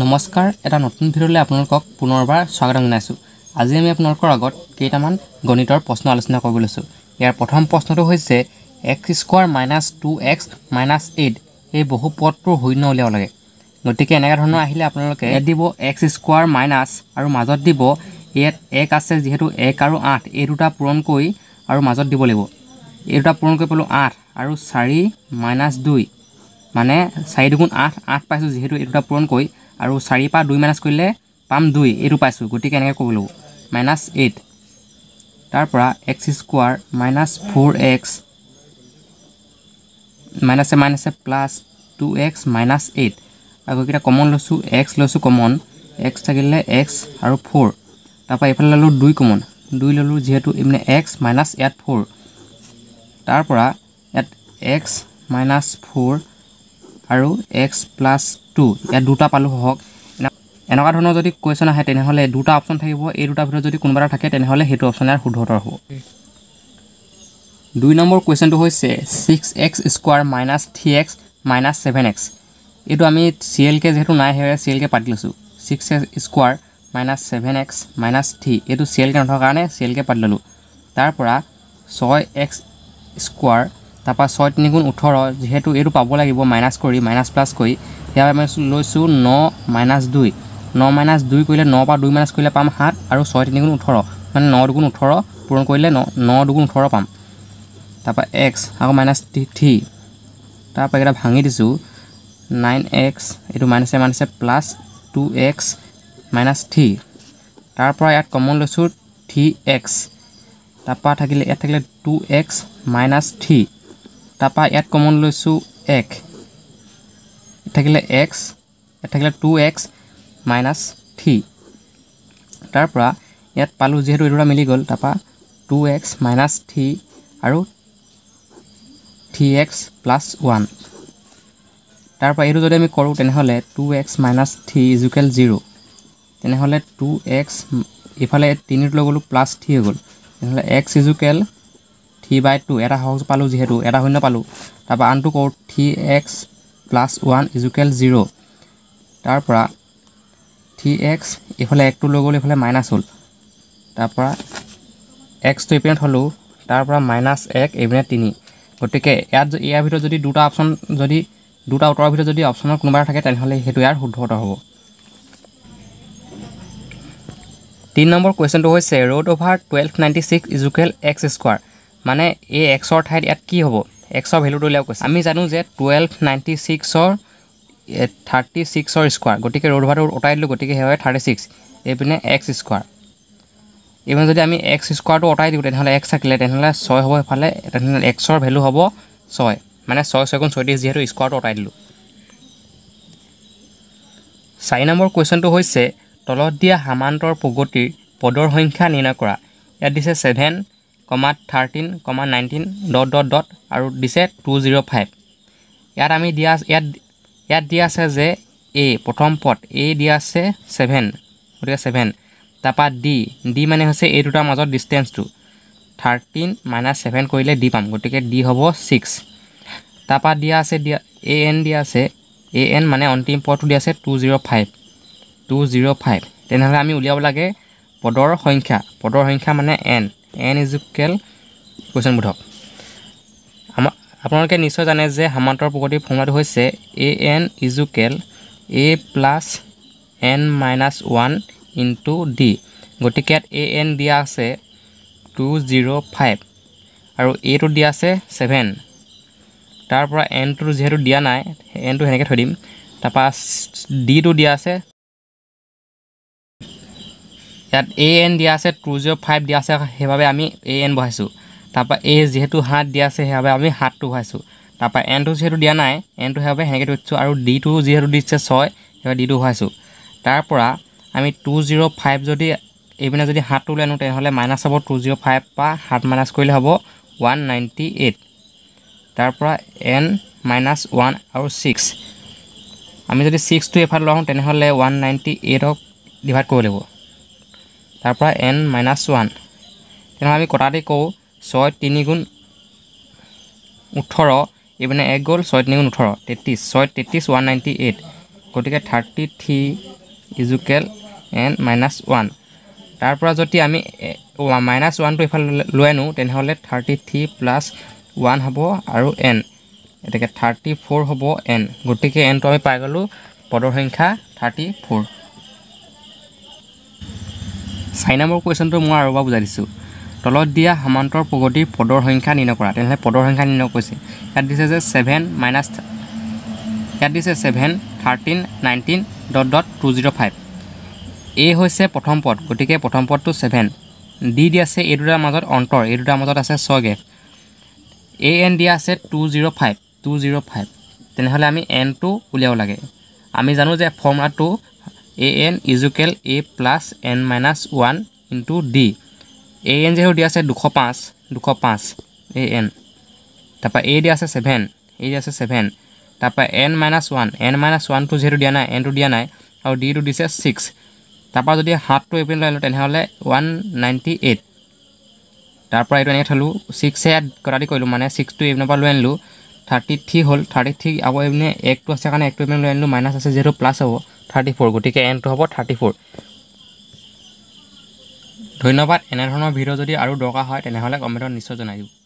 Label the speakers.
Speaker 1: নমস্কাৰ এটা নতুন ভিডিঅ'লৈ আপোনালোকক পুনৰবাৰ স্বাগতম জনাইছোঁ। আজি আমি আপোনালোকৰ আগত কেইটামান গণিতৰ প্ৰশ্ন আলোচনা কৰিব লৈছোঁ। ইয়াৰ প্ৰথম প্ৰশ্নটো হৈছে x square minus two x minus eight এই বহু পদটোৰ শূন্য উলিয়াব লাগে। গতিকে এনেকুৱা ধৰণৰ আহিলে আপোনালোকে ইয়াত দিব এক্স স্কোৱাৰ মাইনাছ আৰু মাজত দিব ইয়াত এক আছে যিহেতু এক আৰু আঠ এই দুটা পূৰণ কৰি আৰু মাজত দিব লাগিব। এই দুটা পূৰণ কৰি পালোঁ আঠ আৰু চাৰি মাইনাছ দুই মানে চাৰি দুগুণ আঠ আঠ পাইছোঁ যিহেতু এই দুটা পূৰণ কৰি আৰু চাৰিৰ পৰা দুই মাইনাছ কৰিলে পাম দুই এইটো পাইছোঁ। গতিকে এনেকৈ ক'ব লাগিব। মাইনাছ এইট তাৰপৰা x square minus four x মাইনাছে মাইনাছে plus two x minus eight আকৌ কেইটা কমন লৈছোঁ। এক্স লৈছোঁ কমন এক্স থাকিলে এক্স আৰু ফ'ৰ তাৰপৰা এইফালে ল'লোঁ দুই কমন দুই ল'লোঁ যিহেতু মানে এক্স মাইনাছ ইয়াত ফ'ৰ তাৰপৰা ইয়াত এক্স মাইনাছ ফ'ৰ আৰু এক্স প্লাছ টু ইয়াত দুটা পালোঁ হওক এনেকুৱা ধৰণৰ যদি কুৱেশ্যন আহে তেনেহ'লে দুটা অপশ্যন থাকিব। এই দুটাৰ ভিতৰত যদি কোনোবা এটা থাকে তেনেহ'লে সেইটো অপশ্যন ইয়াৰ শুদ্ধ উত্তৰ হ'ব। দুই নম্বৰ কুৱেশ্যনটো হৈছে six x square minus three x minus seven x এইটো আমি চি এল কে যিহেতু নাই সেয়ে চি এল কে পাতি লৈছোঁ। Six x square minus seven x minus three এইটো চি এল কে নথকাৰ কাৰণে চি এল কে পাতি ল'লোঁ। তাৰপৰা ছয় এক্স স্কোৱাৰ তাৰপৰা ছয় তিনি গুণ ওঠৰ যিহেতু এইটো পাব লাগিব মাইনাছ কৰি মাইনাছ প্লাছ কৰি। সেয়া আমি লৈছোঁ ন মাইনাছ দুই। ন মাইনাছ দুই কৰিলে ন পৰা দুই মাইনাছ কৰিলে পাম সাত আৰু ছয় তিনি গুণ ওঠৰ। মানে ন দুগুণ ওঠৰ পূৰণ কৰিলে ন ন দুগুণ ওঠৰ পাম। তাৰপৰা এক্স আকৌ মাইনাছ থ্ৰী তাৰপৰা এইকেইটা ভাঙি দিছোঁ। নাইন এক্স এইটো মাইনাছে মাইনাছে plus two x minus three তাৰপৰা ইয়াত কমন লৈছোঁ থ্ৰী এক্স তাৰপৰা থাকিলে ইয়াত থাকিলে টু এক্স মাইনাছ থ্ৰী তাৰপৰা ইয়াত কমন লৈছোঁ এক। থাকিলে এক্স ইয়াত থাকিলে টু এক্স মাইনাছ থ্ৰী। তাৰপৰা ইয়াত পালোঁ যিহেতু এই দুটা মিলি গ'ল তাৰপৰা টু এক্স মাইনাছ থ্ৰী আৰু থ্ৰী এক্স প্লাছ ওৱান। তাৰপৰা এইটো যদি আমি কৰোঁ তেনেহ'লে two x minus three equal zero' তেনেহ'লে টু এক্স ইফালে তিনিটো লৈ গ'লোঁ প্লাছ থ্ৰী হৈ গ'ল। তেনেহ'লে x equal three by two এটা সহজ পালোঁ যিহেতু এটা শূন্য পালোঁ। তাৰপৰা আনটো কৰোঁ three x plus one equal zero' তাৰপৰা থ্ৰী এক্স এইফালে একটো লৈ গ'ল এইফালে মাইনাছ হ'ল। তাৰপৰা এক্সটো এইপিনে থ'লোঁ তাৰপৰা মাইনাছ এক এইপিনে তিনি। গতিকে ইয়াত ইয়াৰ ভিতৰত যদি দুটা অপশ্যন যদি দুটা উত্তৰৰ ভিতৰত যদি অপশ্যনৰ কোনোবা থাকে তেনেহ'লে সেইটো ইয়াৰ শুদ্ধ উত্তৰ হ'ব। তিনি নম্বৰ কুৱেশ্যনটো হৈছে root over twelve ninety six equal x square মানে এই এক্সৰ ঠাইত ইয়াত কি হ'ব? এক্সৰ ভেলুটো উলিয়াব কৈছে। আমি জানো যে টুৱেল্ভ নাইণ্টি ছিক্সৰ থাৰ্টি ছিক্সৰ স্কোৱাৰ গতিকে ৰোড অভাৰটো অঁতাই দিলোঁ গতিকে সেই হয় থাৰ্টি ছিক্স এইপিনে এক্স স্কোৱাৰ এইপিনে যদি আমি এক্স স্কোৱাৰটো অঁতাই দিওঁ তেনেহ'লে এক্স থাকিলে তেনেহ'লে ছয় হ'ব এফালে তেনেহ'লে এক্সৰ ভেলু হ'ব ছয় মানে ছয় ছয় ছয়ত্ৰিছ যিহেতু স্কোৱাৰটো অঁতাই দিলোঁ। চাৰি নম্বৰ কুৱেশ্যনটো হৈছে তলত দিয়া সামান্তৰ প্ৰগতিৰ পদৰ সংখ্যা নিৰ্ণয় কৰা। ইয়াত দিছে seven comma thirteen comma nineteen dot dot dot আৰু দিছে টু জিৰ' ফাইভ ইয়াত আমি দিয়া ইয়াত ইয়াত দিয়া আছে যে এ প্ৰথম পদ এ দিয়া আছে ছেভেন গতিকে ছেভেন তাৰপৰা ডি ডি মানে হৈছে এই দুটাৰ মাজত ডিষ্টেঞ্চটো থাৰ্টিন মাইনাছ ছেভেন কৰিলে ডি পাম গতিকে ডি হ'ব ছিক্স তাৰপৰা দিয়া আছে দিয়া এ এন দিয়া আছে এ এন মানে অন্তিম পদটো দিয়া আছে two zero' five two zero' five তেনেহ'লে আমি উলিয়াব লাগে পদৰ সংখ্যা পদৰ সংখ্যা মানে এন এন ইজুকেল কুৱেশ্যন বোধক আমাৰ আপোনালোকে নিশ্চয় জানে যে সামান্তৰ প্ৰগতিৰ ফৰ্মুলাটো হৈছে a n equal a plus n minus one into d গতিকে ইয়াত এ এন দিয়া আছে টু জিৰ' ফাইভ আৰু এটো দিয়া আছে ছেভেন তাৰপৰা এনটো যিহেতু দিয়া নাই এনটো সেনেকৈ থৈ দিম। তাৰপৰা ডিটো দিয়া আছে ইয়াত এ এন দিয়া আছে টু জিৰ' ফাইভ দিয়া আছে সেইবাবে আমি এ এন বহাইছোঁ তাৰপৰা এ যিহেতু সাত দিয়া আছে সেইবাবে আমি সাতটো বহাইছোঁ তাৰপৰা এনটো যিহেতু দিয়া নাই এনটো সেইবাবে সেনেকৈ থৈছোঁ আৰু ডিটো যিহেতু দিছে ছয় সেইবাবে ডিটো বহাইছোঁ তাৰপৰা আমি টু জিৰ' ফাইভ যদি এইপিনে যদি সাতটো লৈ আনোঁ তেনেহ'লে মাইনাছ হ'ব টু জিৰ' ফাইভ পৰা সাত মাইনাছ কৰিলে হ'ব ওৱান নাইণ্টি এইট তাৰপৰা এন মাইনাছ ওৱান আৰু ছিক্স আমি যদি ছিক্সটো এফালে লৈ আহোঁ তেনেহ'লে ওৱান নাইণ্টি এইটক ডিভাইড কৰিব লাগিব। তাৰপৰা এন মাইনাছ ওৱান। তেনেহ'লে আমি কটা দি কওঁ ছয় তিনি গুণ ওঠৰ এইপিনে এক গ'ল ছয় তিনি গুণ ওঠৰ তেত্ৰিছ। ছয় তেত্ৰিছ ওৱান নাইণ্টি এইট। গতিকে thirty three equal n minus one. তাৰ পৰা যদি আমি মাইনাছ ওৱানটো এইফালে লৈ আনো তেনেহ'লে থাৰ্টি থ্ৰী প্লাছ ওৱান হ'ব আৰু এন। গতিকে থাৰ্টি ফ'ৰ হ'ব এন। গতিকে এনটো আমি পাই গ'লোঁ পদৰ সংখ্যা থাৰ্টি ফ'ৰ। চাৰি নম্বৰ কুৱেশ্যনটো মই আৰু এবাৰ বুজাই দিছোঁ। তলত দিয়া সমান্তৰ প্ৰগতিৰ পদৰ সংখ্যা নিৰ্ণয় কৰা। তেনেহ'লে পদৰ সংখ্যা নিৰ্ণয় কৰিছে ইয়াত দিছে যে ছেভেন মাইনাছ ইয়াত দিছে seven thirteen nineteen dot dot two zero' five. A হৈছে প্ৰথম পদ গতিকে প্ৰথম পদটো ছেভেন। ডি দি আছে এই দুটাৰ মাজত অন্তৰ এই দুটাৰ মাজত আছে ছয় গেপ এ এন দিয়া আছে two zero' five two zero' five. তেনেহ'লে আমি এনটো উলিয়াব লাগে। আমি জানো যে ফৰ্মুলাটো a n equal a plus n minus one into d a n যিহেতু দিয়া আছে দুশ পাঁচ দুশ পাঁচ এ এন তাৰপৰা এ দিয়া আছে ছেভেন এ দিয়া আছে ছেভেন তাৰপৰা n minus one n minus ওৱানটো যিহেতু দিয়া নাই এনটো দিয়া নাই আৰু ডিটো দিছে ছিক্স তাৰপৰা যদি সাতটো এইপিনে লৈ লওঁ তেনেহ'লে ওৱান নাইণ্টি এইট তাৰপৰা এইটো এনেকৈ থ'লোঁ ছিক্সে ইয়াত কটাদি কৰিলোঁ মানে ছিক্সটো এইপিনৰ পৰা লৈ আনিলোঁ। থাৰ্টি থ্ৰী হ'ল থাৰ্টি থ্ৰী আকৌ এইপিনে একটো আছে কাৰণে একটো এইপিনে লৈ আনিলোঁ মাইনাছ আছে যিহেতু প্লাছ হ'ব থাৰ্টি ফ'ৰ গতিকে এনটো হ'ব থাৰ্টি ফ'ৰ ধন্যবাদ এনেধৰণৰ ভিডিঅ' যদি আৰু দৰকাৰ হয় তেনেহ'লে কমেণ্টত নিশ্চয় জনাই দিব